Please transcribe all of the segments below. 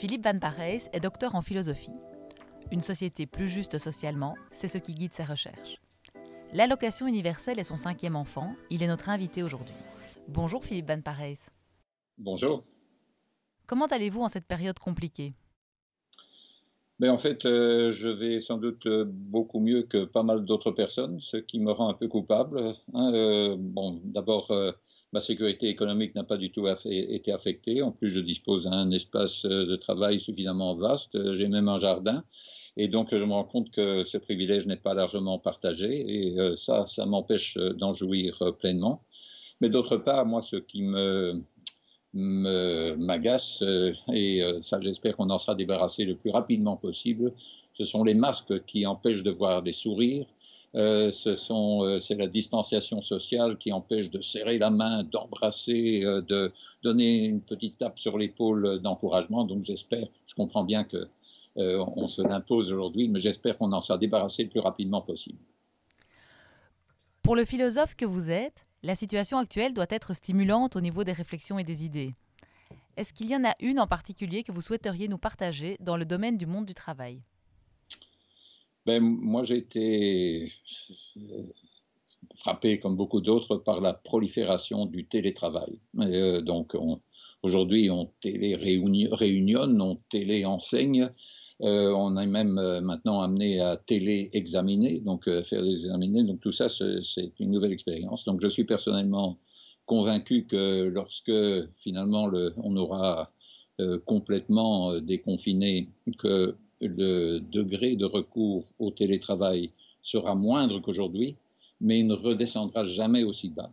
Philippe Van Parijs est docteur en philosophie. Une société plus juste socialement, c'est ce qui guide ses recherches. L'allocation universelle est son cinquième enfant. Il est notre invité aujourd'hui. Bonjour Philippe Van Parijs. Bonjour. Comment allez-vous en cette période compliquée? Mais ben, en fait, euh, je vais sans doute euh, beaucoup mieux que pas mal d'autres personnes, ce qui me rend un peu coupable. Hein. Euh, bon, d'abord, ma sécurité économique n'a pas du tout été affectée. En plus, je dispose d'un espace de travail suffisamment vaste. J'ai même un jardin. Et donc, je me rends compte que ce privilège n'est pas largement partagé. Et ça, ça m'empêche d'en jouir pleinement. Mais d'autre part, moi, ce qui me m'agace euh, et euh, ça j'espère qu'on en sera débarrassé le plus rapidement possible. Ce sont les masques qui empêchent de voir des sourires. Euh, ce sont, c'est la distanciation sociale qui empêche de serrer la main, d'embrasser, de donner une petite tape sur l'épaule d'encouragement. Donc j'espère, je comprends bien que on se l'impose aujourd'hui, mais j'espère qu'on en sera débarrassé le plus rapidement possible. Pour le philosophe que vous êtes, la situation actuelle doit être stimulante au niveau des réflexions et des idées. Est-ce qu'il y en a une en particulier que vous souhaiteriez nous partager dans le domaine du monde du travail? Ben, Moi, j'ai été euh, frappé, comme beaucoup d'autres, par la prolifération du télétravail. Euh, donc, aujourd'hui, on télé-réunionne, on télé-enseigne, euh, on est même maintenant amené à télé-examiner, donc faire des examiner. Donc tout ça, c'est une nouvelle expérience. Donc je suis personnellement convaincu que lorsque finalement le, on aura complètement déconfiné, que le degré de recours au télétravail sera moindre qu'aujourd'hui, mais il ne redescendra jamais aussi bas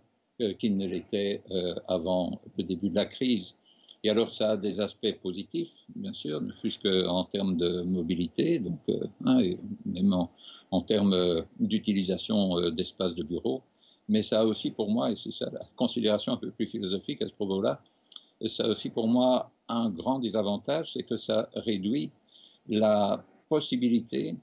qu'il ne l'était avant le début de la crise. Et alors, ça a des aspects positifs, bien sûr, ne fût-ce qu'en termes de mobilité, donc, euh, hein, même en, termes euh, d'utilisation euh, d'espaces de bureau. Mais ça a aussi pour moi, et c'est ça la considération un peu plus philosophique à ce propos-là, ça a aussi pour moi un grand désavantage, c'est que ça réduit la possibilité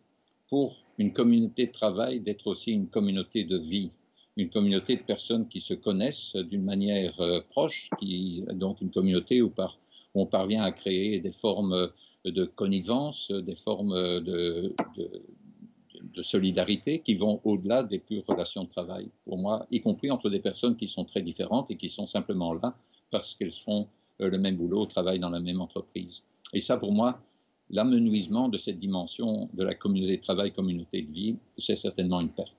pour une communauté de travail d'être aussi une communauté de vie une communauté de personnes qui se connaissent d'une manière euh, proche, qui, donc une communauté où, par, on parvient à créer des formes de connivence, des formes de, de, solidarité qui vont au-delà des pures relations de travail. Pour moi, y compris entre des personnes qui sont très différentes et qui sont simplement là parce qu'elles font euh, le même boulot, travaillent dans la même entreprise. Et ça, pour moi, l'amenuisement de cette dimension de la communauté de travail, communauté de vie, c'est certainement une perte.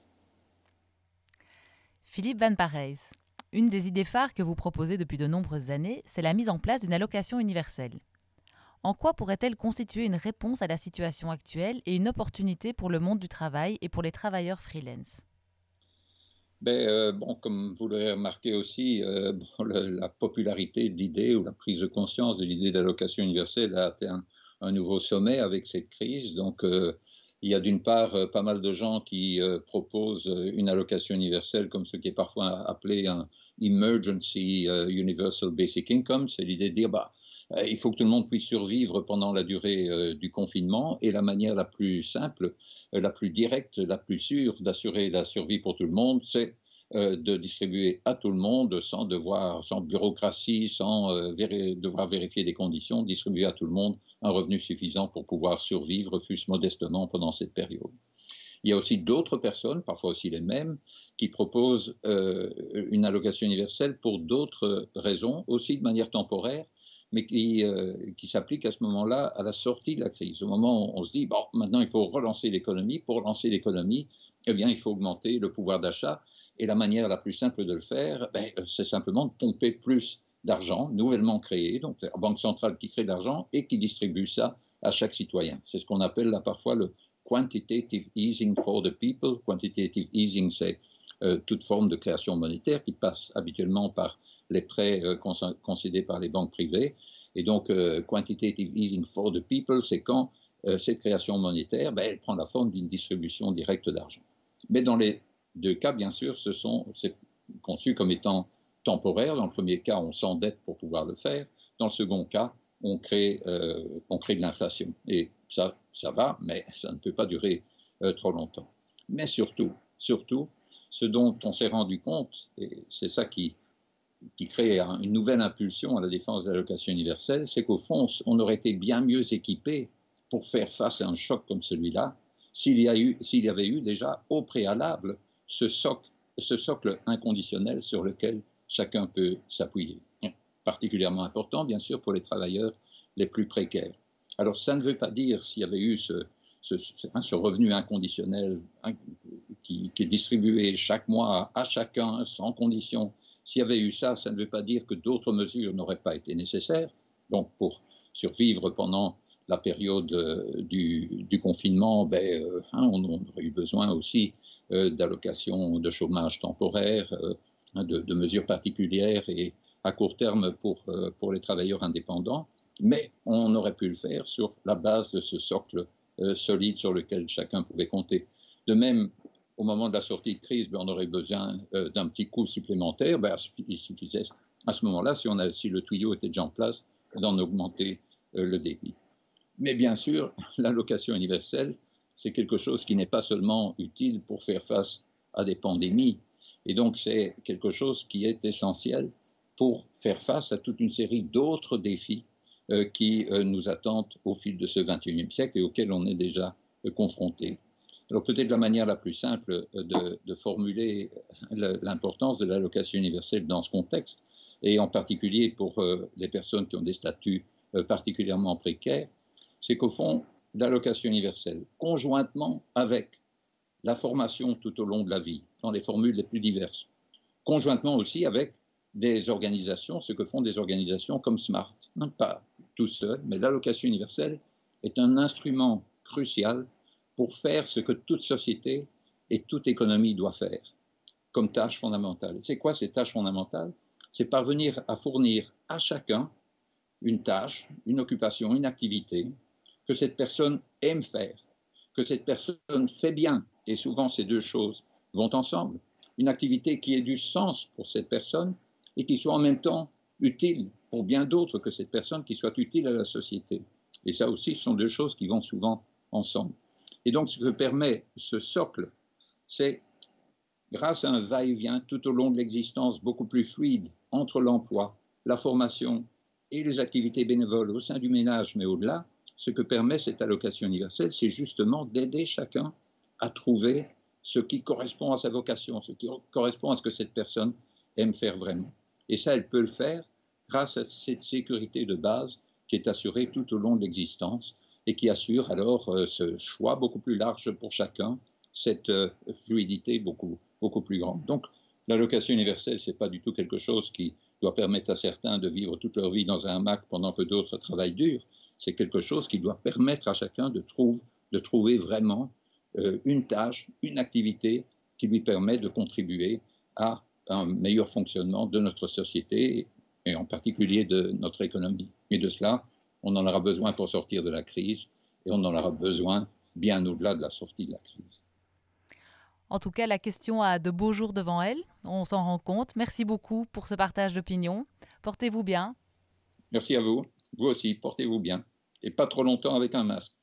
Philippe Van Parijs, une des idées phares que vous proposez depuis de nombreuses années, c'est la mise en place d'une allocation universelle. En quoi pourrait-elle constituer une réponse à la situation actuelle et une opportunité pour le monde du travail et pour les travailleurs freelance? Ben, euh, bon, comme vous l'avez remarqué aussi, euh, la popularité de l'idée ou la prise de conscience de l'idée d'allocation universelle a atteint un, nouveau sommet avec cette crise. Donc, euh, il y a d'une part euh, pas mal de gens qui euh, proposent une allocation universelle comme ce qui est parfois appelé un emergency universal basic income, c'est l'idée de dire bah il faut que tout le monde puisse survivre pendant la durée du confinement et la manière la plus simple, la plus directe, la plus sûre d'assurer la survie pour tout le monde, c'est de distribuer à tout le monde sans devoir, sans bureaucratie, sans devoir vérifier des conditions, distribuer à tout le monde un revenu suffisant pour pouvoir survivre, fût-ce modestement, pendant cette période. Il y a aussi d'autres personnes, parfois aussi les mêmes, qui proposent euh, une allocation universelle pour d'autres raisons, aussi de manière temporaire, mais qui, euh, qui s'applique à ce moment-là à la sortie de la crise. Au moment où on se dit, bon, maintenant il faut relancer l'économie. Pour relancer l'économie, eh bien, il faut augmenter le pouvoir d'achat. Et la manière la plus simple de le faire, ben, c'est simplement de pomper plus d'argent nouvellement créé, donc la Banque centrale qui crée de l'argent et qui distribue ça à chaque citoyen. C'est ce qu'on appelle là parfois le quantitative easing for the people. Quantitative easing, c'est euh, toute forme de création monétaire qui passe habituellement par les prêts euh, concédés par les banques privées. Et donc, euh, quantitative easing for the people, c'est quand cette création monétaire, ben, elle prend la forme d'une distribution directe d'argent. Mais dans les deux cas, bien sûr, ce sont, c'est conçu comme étant temporaire. Dans le premier cas, on s'endette pour pouvoir le faire. Dans le second cas, on crée, euh, on crée de l'inflation. Et ça, ça va, mais ça ne peut pas durer euh, trop longtemps. Mais surtout, surtout, ce dont on s'est rendu compte, et c'est ça qui qui crée une nouvelle impulsion à la défense de l'allocation universelle, c'est qu'au fond, on aurait été bien mieux équipé pour faire face à un choc comme celui-là s'il y, y, avait eu déjà au préalable ce socle, inconditionnel sur lequel chacun peut s'appuyer. Particulièrement important, bien sûr, pour les travailleurs les plus précaires. Alors, ça ne veut pas dire s'il y avait eu ce, hein, revenu inconditionnel hein, qui, est distribué chaque mois à chacun sans condition. S'il y avait eu ça, ça ne veut pas dire que d'autres mesures n'auraient pas été nécessaires. Donc, pour survivre pendant la période euh, du, confinement, ben, euh, hein, on, aurait eu besoin aussi d'allocations de chômage temporaire, hein, de, mesures particulières et à court terme pour, pour les travailleurs indépendants. Mais on aurait pu le faire sur la base de ce socle euh, solide sur lequel chacun pouvait compter. De même, au moment de la sortie de crise, ben, on aurait besoin euh, d'un petit coup supplémentaire. Ben, il suffisait à ce moment-là, si, le tuyau était déjà en place, d'en augmenter euh, le débit. Mais bien sûr, l'allocation universelle, c'est quelque chose qui n'est pas seulement utile pour faire face à des pandémies, et donc c'est quelque chose qui est essentiel pour faire face à toute une série d'autres défis euh, qui euh, nous attendent au fil de ce XXIe siècle et auxquels on est déjà euh, confronté. Alors peut-être la manière la plus simple de, de formuler l'importance de l'allocation universelle dans ce contexte, et en particulier pour les personnes qui ont des statuts particulièrement précaires, c'est qu'au fond, l'allocation universelle, conjointement avec la formation tout au long de la vie, dans les formules les plus diverses, conjointement aussi avec des organisations, ce que font des organisations comme SMART, non pas tout seul, mais l'allocation universelle est un instrument crucial pour faire ce que toute société et toute économie doit faire comme tâche fondamentale. C'est quoi ces tâches fondamentales? C'est parvenir à fournir à chacun une tâche, une occupation, une activité que cette personne aime faire, que cette personne fait bien, et souvent ces deux choses vont ensemble. Une activité qui ait du sens pour cette personne et qui soit en même temps utile pour bien d'autres que cette personne qui soit utile à la société. Et ça aussi, ce sont deux choses qui vont souvent ensemble. Et donc, ce que permet ce socle, c'est, grâce à un va-et-vient tout au long de l'existence beaucoup plus fluide entre l'emploi, la formation et les activités bénévoles au sein du ménage, mais au-delà, ce que permet cette allocation universelle, c'est justement d'aider chacun à trouver ce qui correspond à sa vocation, ce qui correspond à ce que cette personne aime faire vraiment. Et ça, elle peut le faire grâce à cette sécurité de base qui est assurée tout au long de l'existence et qui assure alors euh, ce choix beaucoup plus large pour chacun, cette euh, fluidité beaucoup, beaucoup plus grande. Donc, l'allocation universelle, c'est pas du tout quelque chose qui doit permettre à certains de vivre toute leur vie dans un hamac pendant que d'autres travaillent dur. C'est quelque chose qui doit permettre à chacun de, trouve, de trouver vraiment euh, une tâche, une activité qui lui permet de contribuer à un meilleur fonctionnement de notre société et en particulier de notre économie. Et de cela, on en aura besoin pour sortir de la crise et on en aura besoin bien au-delà de la sortie de la crise. En tout cas, la question a de beaux jours devant elle, on s'en rend compte. Merci beaucoup pour ce partage d'opinion. Portez-vous bien. Merci à vous. Vous aussi, portez-vous bien. Et pas trop longtemps avec un masque.